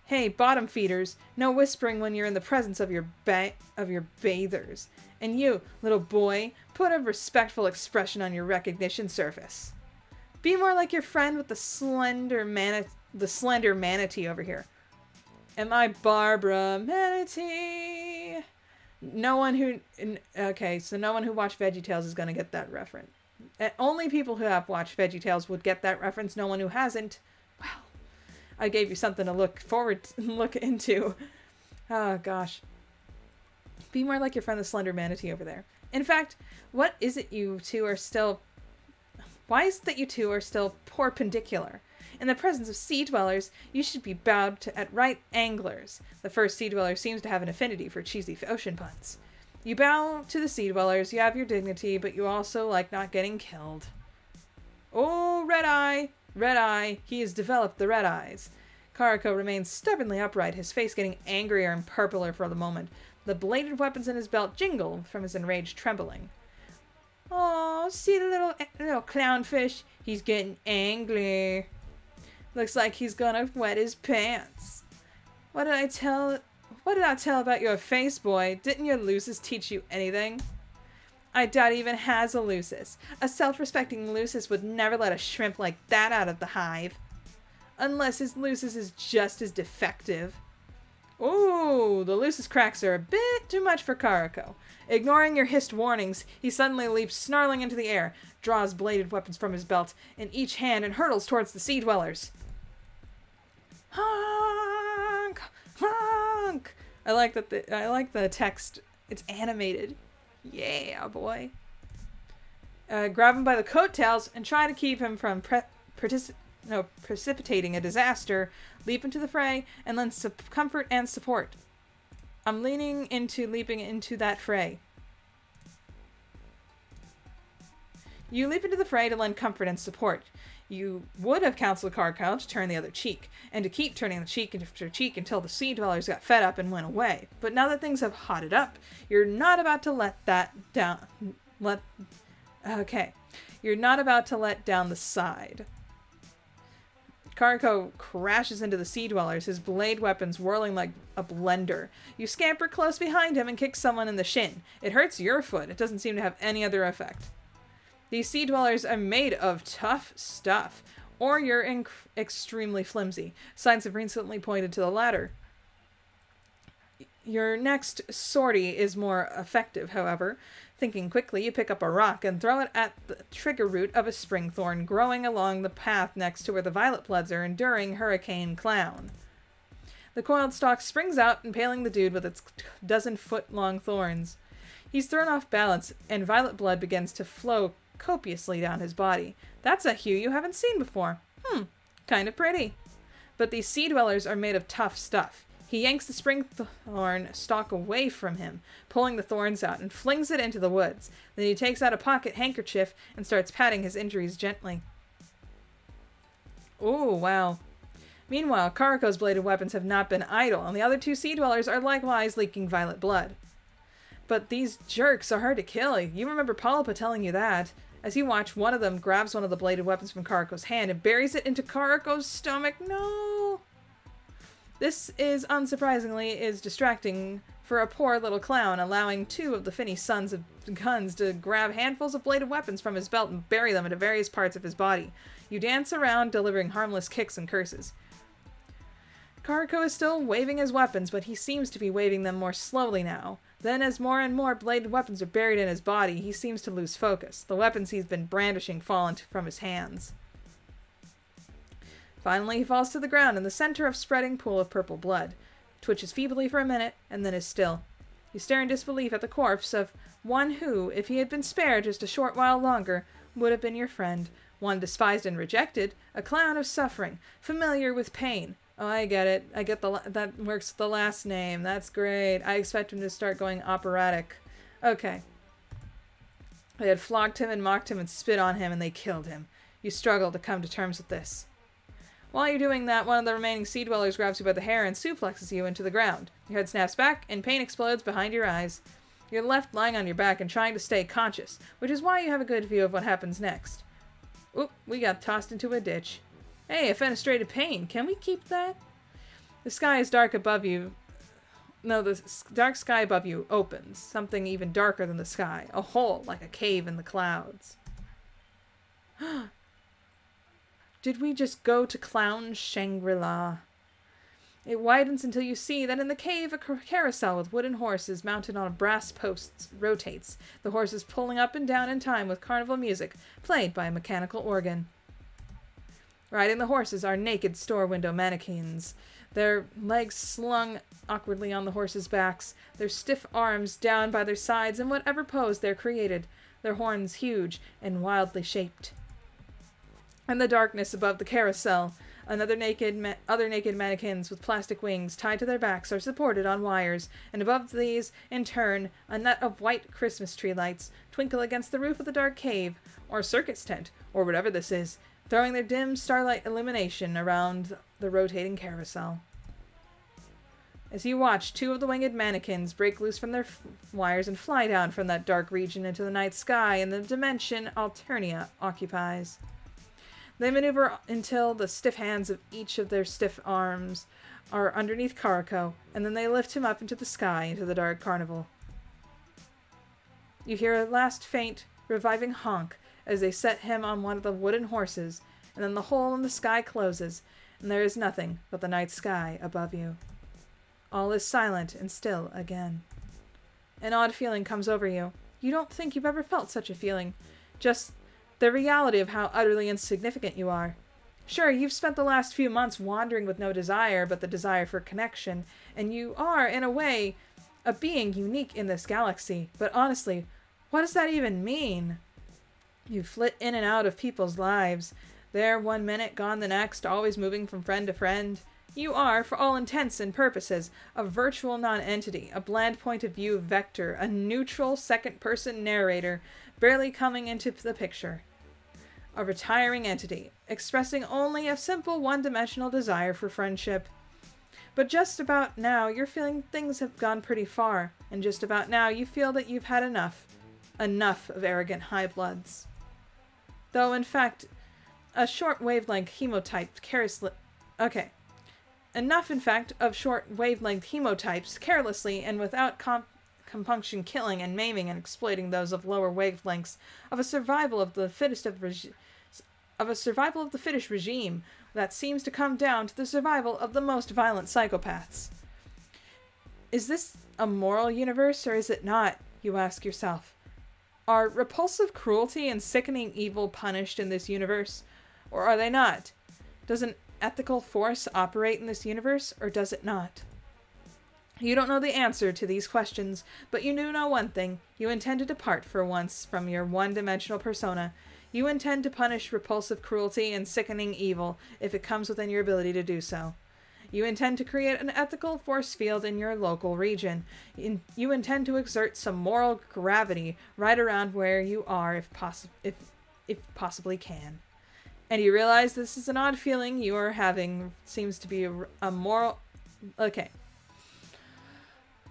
Hey, bottom feeders, no whispering when you're in the presence of your ba- of your bathers. And you, little boy, put a respectful expression on your recognition surface. Be more like your friend with the slender mana- the slender manatee over here. Am I Barbara Manatee? No one who okay, so no one who watched VeggieTales is gonna get that reference. Only people who have watched VeggieTales would get that reference. No one who hasn't, well, I gave you something to look forward to, *laughs* look into. Oh gosh. Be more like your friend the slender manatee over there. In fact, what is it you two are still why is it that you two are still perpendicular? In the presence of sea dwellers, you should be bowed to at right anglers. The first sea dweller seems to have an affinity for cheesy ocean puns. You bow to the sea dwellers, you have your dignity, but you also like not getting killed. Oh, Red Eye! Red Eye! He has developed the red eyes. Karako remains stubbornly upright, his face getting angrier and purpler for the moment. The bladed weapons in his belt jingle from his enraged trembling. Oh, see the little eh, little clownfish? He's getting angry. Looks like he's gonna wet his pants. What did I tell? What did I tell about your face, boy? Didn't your lusus teach you anything? I doubt he even has a lusus. A self-respecting lusus would never let a shrimp like that out of the hive. Unless his lusus is just as defective. Ooh, the lusus cracks are a bit too much for Karako. Ignoring your hissed warnings, he suddenly leaps snarling into the air, draws bladed weapons from his belt in each hand, and hurtles towards the sea dwellers. Honk! Honk! I like that. The, I like the text. It's animated. Yeah, boy. Uh, grab him by the coattails and try to keep him from pre- no, precipitating a disaster. Leap into the fray and lend comfort and support. I'm leaning into leaping into that fray. You leap into the fray to lend comfort and support. You would have counseled Karako to turn the other cheek, and to keep turning the cheek after cheek until the sea dwellers got fed up and went away. But now that things have hotted up, you're not about to let that down. Let. Okay. You're not about to let down the side. Karako crashes into the sea dwellers, his blade weapons whirling like a blender. You scamper close behind him and kick someone in the shin. It hurts your foot. It doesn't seem to have any other effect. These sea dwellers are made of tough stuff, or you're inc- extremely flimsy. Signs have recently pointed to the latter. Your next sortie is more effective, however. Thinking quickly, you pick up a rock and throw it at the trigger root of a spring thorn growing along the path next to where the violet bloods are enduring Hurricane Clown. The coiled stalk springs out, impaling the dude with its dozen foot long thorns. He's thrown off balance, and violet blood begins to flow copiously down his body. That's a hue you haven't seen before. Hmm, kind of pretty. But these sea dwellers are made of tough stuff. He yanks the spring thorn stalk away from him, pulling the thorns out, and flings it into the woods. Then he takes out a pocket handkerchief and starts patting his injuries gently. Oh, wow. Meanwhile, Karako's bladed weapons have not been idle, and the other two sea dwellers are likewise leaking violet blood. But these jerks are hard to kill. You remember Polypa telling you that. As you watch, one of them grabs one of the bladed weapons from Karako's hand and buries it into Karako's stomach. No! This is, unsurprisingly, is distracting for a poor little clown, allowing two of the Finny sons of guns to grab handfuls of bladed weapons from his belt and bury them into various parts of his body. You dance around, delivering harmless kicks and curses. Karako is still waving his weapons, but he seems to be waving them more slowly now. Then, as more and more bladed weapons are buried in his body, he seems to lose focus. The weapons he's been brandishing fall into, from his hands. Finally, he falls to the ground in the center of spreading pool of purple blood, twitches feebly for a minute, and then is still. You stare in disbelief at the corpse of one who, if he had been spared just a short while longer, would have been your friend, one despised and rejected, a clown of suffering, familiar with pain, Oh, I get it. I get the that works the last name. That's great. I expect him to start going operatic. Okay. They had flogged him and mocked him and spit on him and they killed him. You struggle to come to terms with this. While you're doing that, one of the remaining sea dwellers grabs you by the hair and suplexes you into the ground. Your head snaps back and pain explodes behind your eyes. You're left lying on your back and trying to stay conscious, which is why you have a good view of what happens next. Oop, we got tossed into a ditch. Hey, a fenestrated pain. Can we keep that? The sky is dark above you. No, the dark sky above you opens. Something even darker than the sky. A hole, like a cave in the clouds. *gasps* Did we just go to Clown Shangri-La? It widens until you see that in the cave a carousel with wooden horses mounted on brass posts rotates, the horses pulling up and down in time with carnival music, played by a mechanical organ. Riding the horses are naked store window mannequins, their legs slung awkwardly on the horses' backs, their stiff arms down by their sides in whatever pose they're created, their horns huge and wildly shaped. In the darkness above the carousel, another naked ma- other naked mannequins with plastic wings tied to their backs are supported on wires, and above these, in turn, a net of white Christmas tree lights twinkle against the roof of the dark cave, or circus tent, or whatever this is, throwing their dim starlight illumination around the rotating carousel. As you watch, two of the winged mannequins break loose from their f- wires and fly down from that dark region into the night sky and the dimension Alternia occupies. They maneuver until the stiff hands of each of their stiff arms are underneath Karako, and then they lift him up into the sky into the dark carnival. You hear a last faint, reviving honk as they set him on one of the wooden horses, and then the hole in the sky closes, and there is nothing but the night sky above you. All is silent and still again. An odd feeling comes over you. You don't think you've ever felt such a feeling. Just the reality of how utterly insignificant you are. Sure, you've spent the last few months wandering with no desire but the desire for connection, and you are, in a way, a being unique in this galaxy. But honestly, what does that even mean? You flit in and out of people's lives. There one minute, gone the next, always moving from friend to friend. You are, for all intents and purposes, a virtual nonentity, a bland point of view vector, a neutral second person narrator, barely coming into the picture. A retiring entity, expressing only a simple one dimensional desire for friendship. But just about now, you're feeling things have gone pretty far, and just about now, you feel that you've had enough. Enough of arrogant high bloods though in fact a short wavelength hemotype carelessly okay enough in fact of short wavelength hemotypes carelessly and without comp- compunction killing and maiming and exploiting those of lower wavelengths of a survival of the fittest of regi- of a survival of the fittest regime that seems to come down to the survival of the most violent psychopaths is this a moral universe or is it not you ask yourself are repulsive cruelty and sickening evil punished in this universe? Or are they not? Does an ethical force operate in this universe, or does it not? You don't know the answer to these questions, but you do know one thing. You intend to depart for once from your one dimensional persona. You intend to punish repulsive cruelty and sickening evil if it comes within your ability to do so. You intend to create an ethical force field in your local region. You intend to exert some moral gravity right around where you are if, poss- if, if possibly can. And you realize this is an odd feeling you are having, seems to be a, a moral. Okay.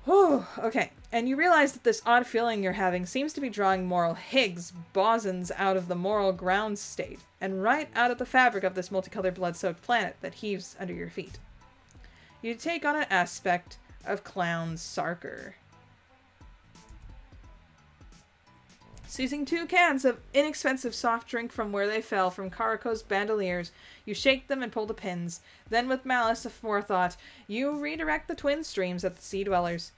Whew, okay. And you realize that this odd feeling you're having seems to be drawing moral Higgs bosons out of the moral ground state, and right out of the fabric of this multicolored blood soaked planet that heaves under your feet. You take on an aspect of Clown Sarker. Seizing two cans of inexpensive soft drink from where they fell from Karako's bandoliers, you shake them and pull the pins. Then, with malice aforethought, you redirect the twin streams at the sea dwellers.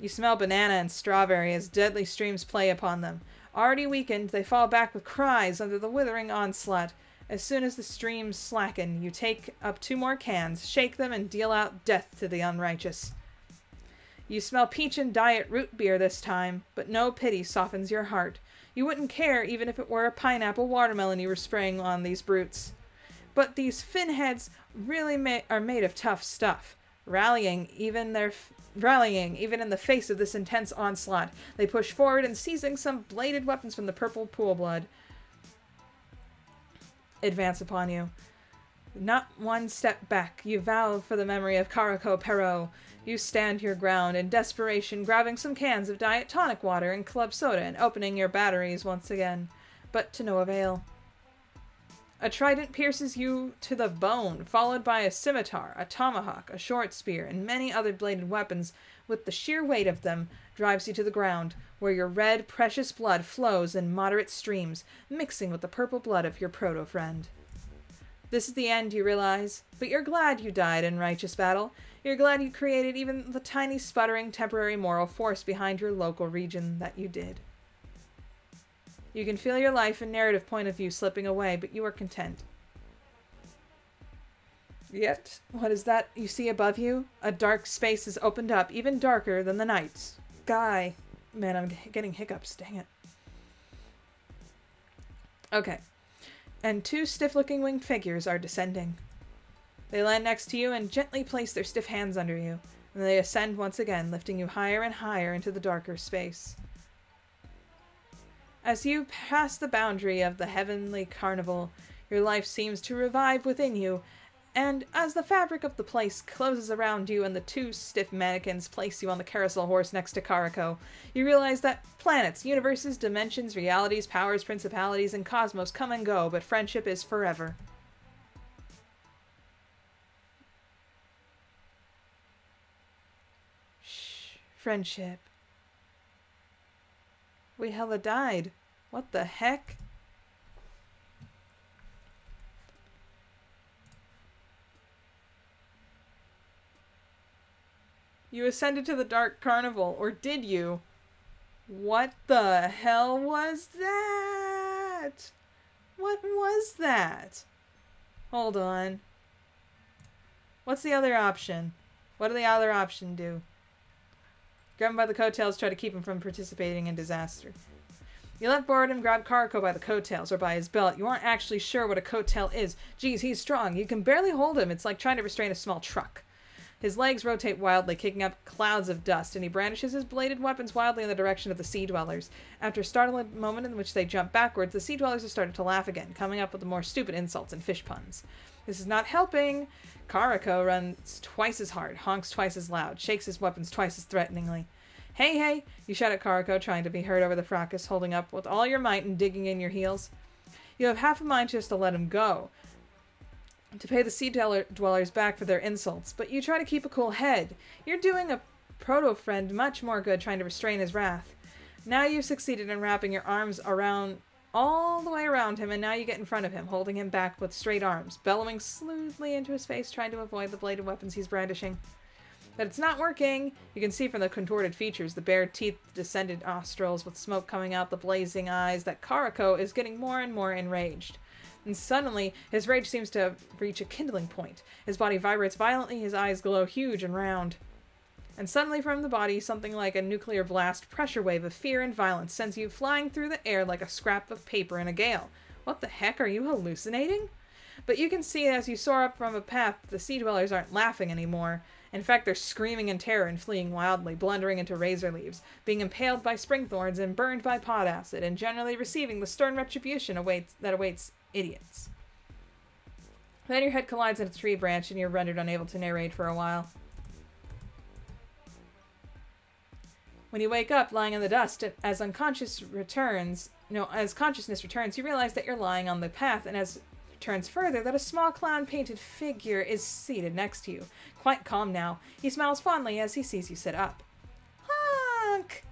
You smell banana and strawberry as deadly streams play upon them. Already weakened, they fall back with cries under the withering onslaught. As soon as the streams slacken, you take up two more cans, shake them, and deal out death to the unrighteous. You smell peach and diet root beer this time, but no pity softens your heart. You wouldn't care even if it were a pineapple watermelon you were spraying on these brutes. But these finheads really ma- are made of tough stuff. Rallying even their rallying even in the face of this intense onslaught, they push forward and seizing some bladed weapons from the purple pool blood, advance upon you. Not one step back, you vow for the memory of Karako Pierot. You stand your ground in desperation, grabbing some cans of diet tonic water and club soda and opening your batteries once again, but to no avail. A trident pierces you to the bone, followed by a scimitar, a tomahawk, a short spear, and many other bladed weapons, with the sheer weight of them, drives you to the ground, where your red, precious blood flows in moderate streams, mixing with the purple blood of your proto friend. This is the end, you realize, but you're glad you died in righteous battle. You're glad you created even the tiny, sputtering, temporary moral force behind your local region that you did. You can feel your life and narrative point of view slipping away, but you are content. Yet, what is that you see above you? A dark space has opened up, even darker than the night sky. Man, I'm getting hiccups, dang it. Okay. And two stiff looking winged figures are descending. They land next to you and gently place their stiff hands under you, and they ascend once again, lifting you higher and higher into the darker space. As you pass the boundary of the heavenly carnival, your life seems to revive within you, and as the fabric of the place closes around you and the two stiff mannequins place you on the carousel horse next to Karako, you realize that planets, universes, dimensions, realities, powers, principalities, and cosmos come and go, but friendship is forever. Shh, friendship. We hella died. What the heck? You ascended to the Dark Carnival, or did you? What the hell was that? What was that? Hold on. What's the other option? What do the other option do? Grab him by the coattails, try to keep him from participating in disaster. You let Boredom grab Karako by the coattails or by his belt. You aren't actually sure what a coattail is. Geez, he's strong. You can barely hold him. It's like trying to restrain a small truck. His legs rotate wildly, kicking up clouds of dust, and he brandishes his bladed weapons wildly in the direction of the sea dwellers. After a startling moment in which they jump backwards, the sea dwellers have started to laugh again, coming up with the more stupid insults and fish puns. This is not helping. Karako runs twice as hard, honks twice as loud, shakes his weapons twice as threateningly. Hey, hey! You shout at Karako, trying to be heard over the fracas, holding up with all your might and digging in your heels. You have half a mind just to let him go, to pay the sea dwellers back for their insults, but you try to keep a cool head. You're doing a proto friend much more good trying to restrain his wrath. Now you've succeeded in wrapping your arms around all the way around him, and now you get in front of him, holding him back with straight arms, bellowing smoothly into his face, trying to avoid the bladed weapons he's brandishing. But it's not working. You can see from the contorted features, the bared teeth, the descended nostrils with smoke coming out the blazing eyes, that Karako is getting more and more enraged. And suddenly, his rage seems to reach a kindling point. His body vibrates violently, his eyes glow huge and round. And suddenly, from the body, something like a nuclear blast pressure wave of fear and violence sends you flying through the air like a scrap of paper in a gale. What the heck? Are you hallucinating? But you can see as you soar up from a path, the sea dwellers aren't laughing anymore. In fact, they're screaming in terror and fleeing wildly, blundering into razor leaves, being impaled by spring thorns and burned by pod acid, and generally receiving the stern retribution awaits, that awaits idiots. Then your head collides in a tree branch and you're rendered unable to narrate for a while. When you wake up lying in the dust, as unconscious returns, no, as consciousness returns, you realize that you're lying on the path, and as turns further, that a small clown painted figure is seated next to you. Quite calm now, he smiles fondly as he sees you sit up. Honk!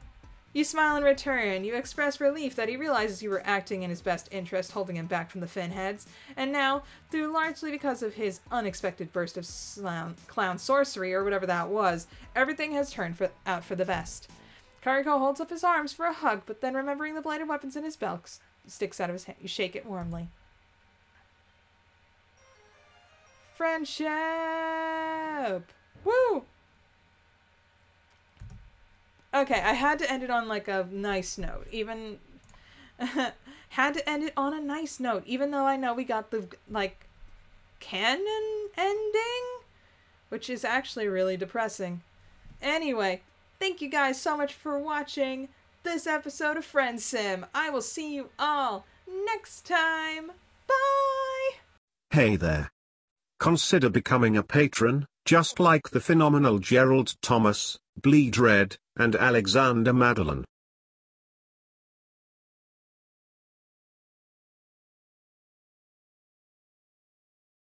You smile in return. You express relief that he realizes you were acting in his best interest, holding him back from the Finheads. And now, through largely because of his unexpected burst of clown, clown sorcery or whatever that was, everything has turned for, out for the best. Karako holds up his arms for a hug, but then remembering the bladed weapons in his belt sticks out of his hand. You shake it warmly. Friendship! Woo! Okay, I had to end it on like a nice note. Even *laughs* had to end it on a nice note, even though I know we got the like canon ending, which is actually really depressing. Anyway, thank you guys so much for watching this episode of Friendsim. I will see you all next time. Bye. Hey there. Consider becoming a patron, just like the phenomenal Gerald Thomas, Bleed Red, and Alexander Madeline.